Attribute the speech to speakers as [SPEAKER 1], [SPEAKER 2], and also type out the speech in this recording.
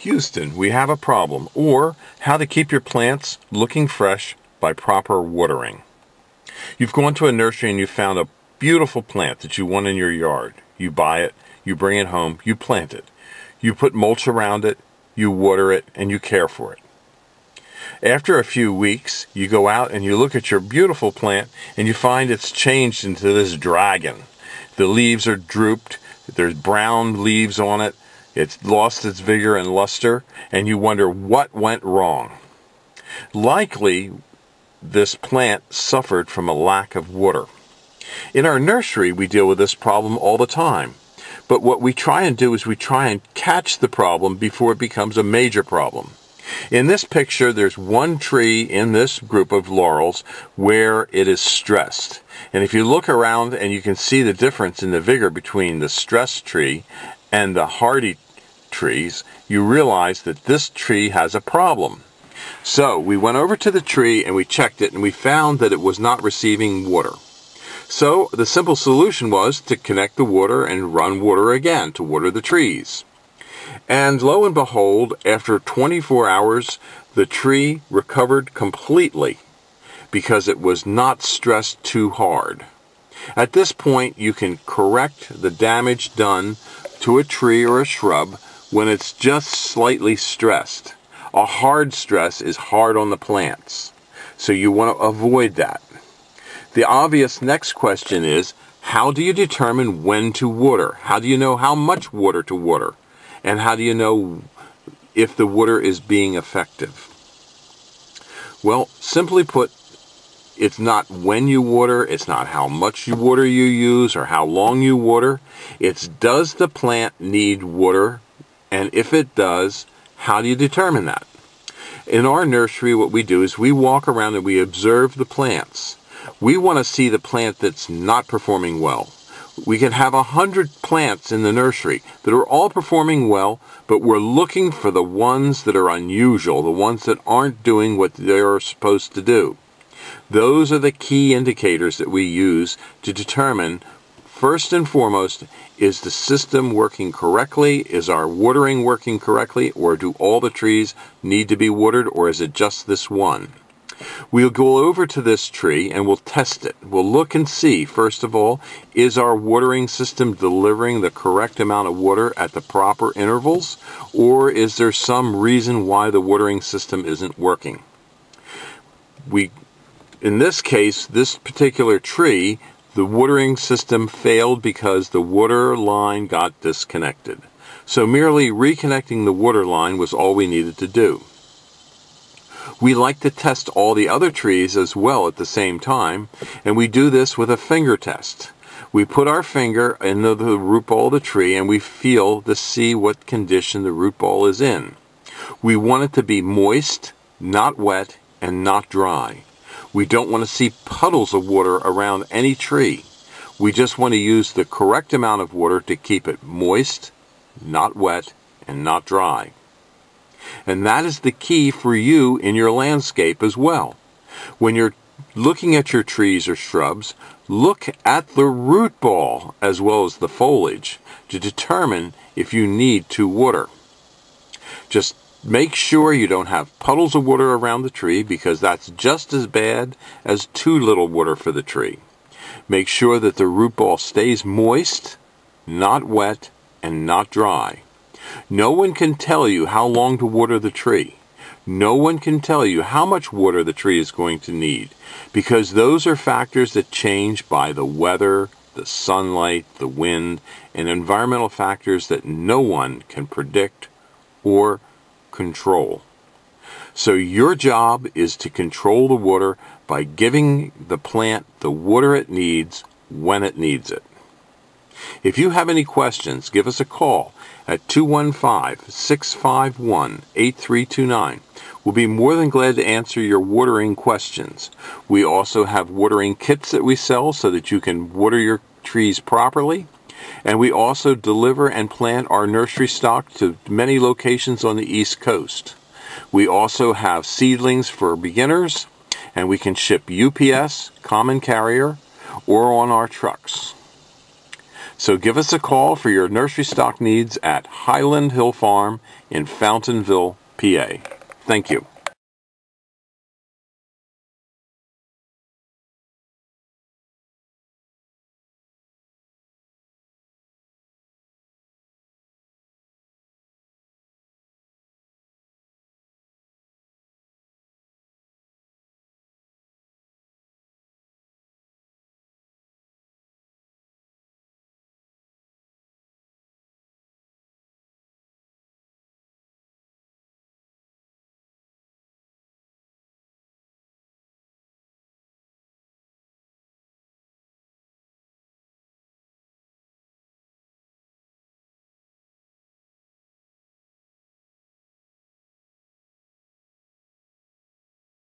[SPEAKER 1] Houston, we have a problem, or how to keep your plants looking fresh by proper watering. You've gone to a nursery and you found a beautiful plant that you want in your yard. You buy it, you bring it home, you plant it. You put mulch around it, you water it, and you care for it. After a few weeks, you go out and you look at your beautiful plant and you find it's changed into this dragon. The leaves are drooped, there's brown leaves on it, it's lost its vigor and luster, and you wonder what went wrong. Likely, this plant suffered from a lack of water. In our nursery, we deal with this problem all the time. But what we try and do is we try and catch the problem before it becomes a major problem. In this picture, there's one tree in this group of laurels where it is stressed. And if you look around and you can see the difference in the vigor between the stressed tree and the hardy trees, you realize that this tree has a problem. So we went over to the tree and we checked it and we found that it was not receiving water. So the simple solution was to connect the water and run water again to water the trees. And lo and behold, after 24 hours, the tree recovered completely because it was not stressed too hard. At this point, you can correct the damage done to a tree or a shrub when it's just slightly stressed. A hard stress is hard on the plants, so you want to avoid that. The obvious next question is, how do you determine when to water? How do you know how much water to water? And how do you know if the water is being effective? Well, simply put, it's not when you water, it's not how much water you use or how long you water. It's does the plant need water? And if it does, how do you determine that? In our nursery, what we do is we walk around and we observe the plants. We want to see the plant that's not performing well. We can have a hundred plants in the nursery that are all performing well, but we're looking for the ones that are unusual, the ones that aren't doing what they're supposed to do. Those are the key indicators that we use to determine First and foremost, is the system working correctly? Is our watering working correctly? Or do all the trees need to be watered? Or is it just this one? We'll go over to this tree and we'll test it. We'll look and see, first of all, is our watering system delivering the correct amount of water at the proper intervals? Or is there some reason why the watering system isn't working? We, in this case, this particular tree, the watering system failed because the water line got disconnected. So merely reconnecting the water line was all we needed to do. We like to test all the other trees as well at the same time, and we do this with a finger test. We put our finger into the root ball of the tree and we feel to see what condition the root ball is in. We want it to be moist, not wet, and not dry. We don't want to see puddles of water around any tree. We just want to use the correct amount of water to keep it moist, not wet, and not dry. And that is the key for you in your landscape as well. When you're looking at your trees or shrubs, look at the root ball as well as the foliage to determine if you need to water. Just Make sure you don't have puddles of water around the tree because that's just as bad as too little water for the tree. Make sure that the root ball stays moist, not wet, and not dry. No one can tell you how long to water the tree. No one can tell you how much water the tree is going to need because those are factors that change by the weather, the sunlight, the wind, and environmental factors that no one can predict or control. So your job is to control the water by giving the plant the water it needs when it needs it. If you have any questions, give us a call at 215-651-8329. We'll be more than glad to answer your watering questions. We also have watering kits that we sell so that you can water your trees properly. And we also deliver and plant our nursery stock to many locations on the East Coast. We also have seedlings for beginners, and we can ship UPS, common carrier, or on our trucks. So give us a call for your nursery stock needs at Highland Hill Farm in Fountainville, PA. Thank you.